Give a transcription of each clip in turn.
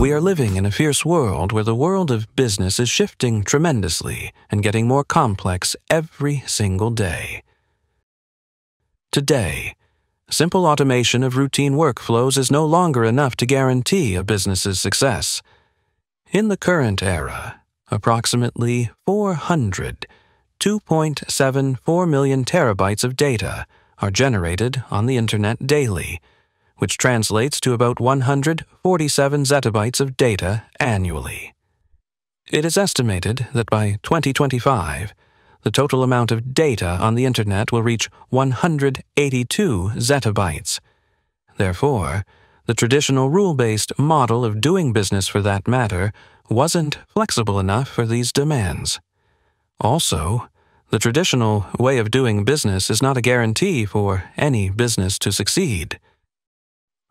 We are living in a fierce world where the world of business is shifting tremendously and getting more complex every single day. Today, simple automation of routine workflows is no longer enough to guarantee a business's success. In the current era, approximately 400 2.74 million terabytes of data are generated on the Internet daily which translates to about 147 zettabytes of data annually. It is estimated that by 2025, the total amount of data on the Internet will reach 182 zettabytes. Therefore, the traditional rule based model of doing business for that matter wasn't flexible enough for these demands. Also, the traditional way of doing business is not a guarantee for any business to succeed.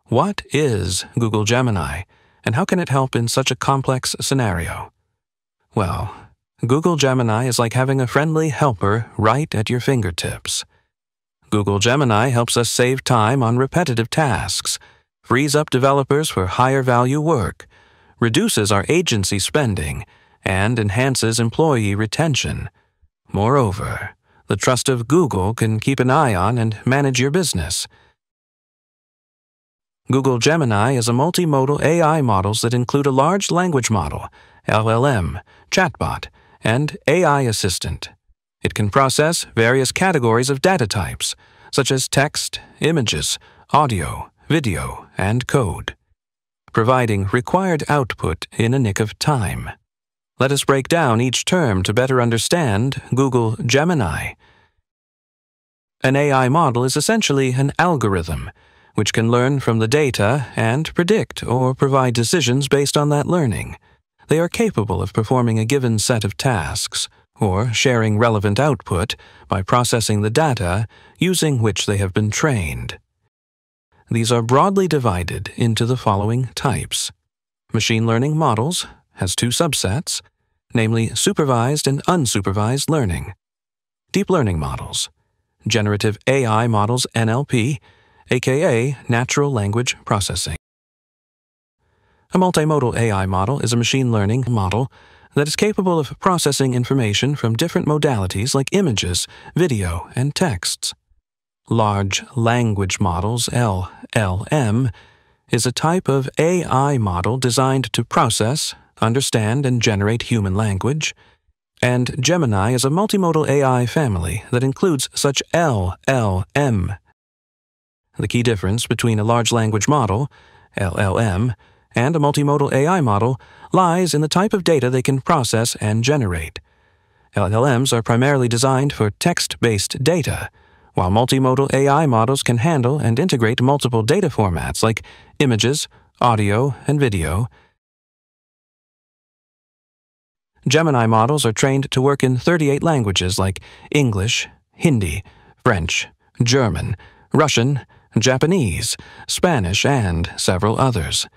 What is Google Gemini, and how can it help in such a complex scenario? Well, Google Gemini is like having a friendly helper right at your fingertips. Google Gemini helps us save time on repetitive tasks, frees up developers for higher value work, reduces our agency spending, and enhances employee retention. Moreover, the trust of Google can keep an eye on and manage your business Google Gemini is a multimodal AI models that include a large language model, LLM, chatbot, and AI assistant. It can process various categories of data types, such as text, images, audio, video, and code, providing required output in a nick of time. Let us break down each term to better understand Google Gemini. An AI model is essentially an algorithm which can learn from the data and predict or provide decisions based on that learning. They are capable of performing a given set of tasks or sharing relevant output by processing the data using which they have been trained. These are broadly divided into the following types. Machine learning models has two subsets, namely supervised and unsupervised learning. Deep learning models, generative AI models NLP, aka natural language processing. A multimodal AI model is a machine learning model that is capable of processing information from different modalities like images, video, and texts. Large Language Models, LLM, is a type of AI model designed to process, understand, and generate human language, and Gemini is a multimodal AI family that includes such LLM the key difference between a large language model, LLM, and a multimodal AI model lies in the type of data they can process and generate. LLMs are primarily designed for text-based data, while multimodal AI models can handle and integrate multiple data formats like images, audio, and video. Gemini models are trained to work in 38 languages like English, Hindi, French, German, Russian, Japanese, Spanish, and several others.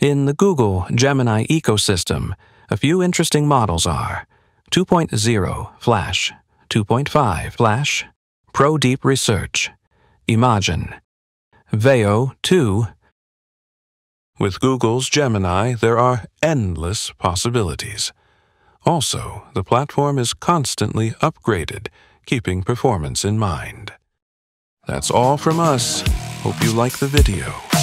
In the Google Gemini ecosystem, a few interesting models are 2.0 Flash, 2.5 Flash, Pro Deep Research, Imagen, Veo 2. With Google's Gemini, there are endless possibilities. Also, the platform is constantly upgraded, keeping performance in mind. That's all from us. Hope you like the video.